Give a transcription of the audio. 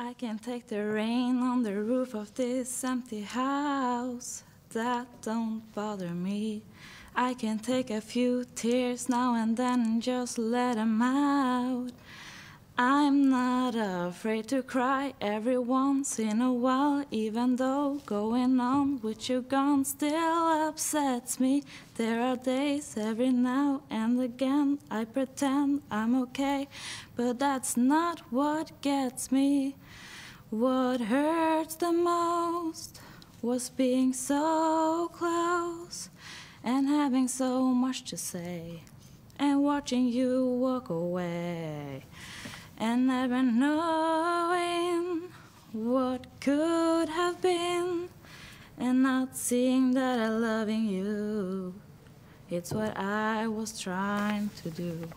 I can take the rain on the roof of this empty house. That don't bother me. I can take a few tears now and then and just let them out. I'm not afraid to cry every once in a while, even though going on with you gone still upsets me. There are days every now and again I pretend I'm okay, but that's not what gets me. What hurts the most was being so close and having so much to say and watching you walk away and never knowing what could have been and not seeing that I'm loving you. It's what I was trying to do.